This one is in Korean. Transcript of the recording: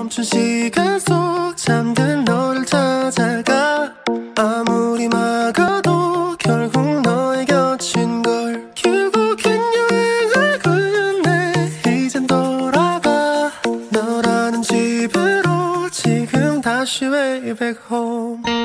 멈춘 시간 속 잠든 너를 찾아가. 아무리 막아도 결국 너의 곁인 걸 결국엔 여행을 끝내 이젠 돌아가. 너라는 집으로 지금 다시 way back home.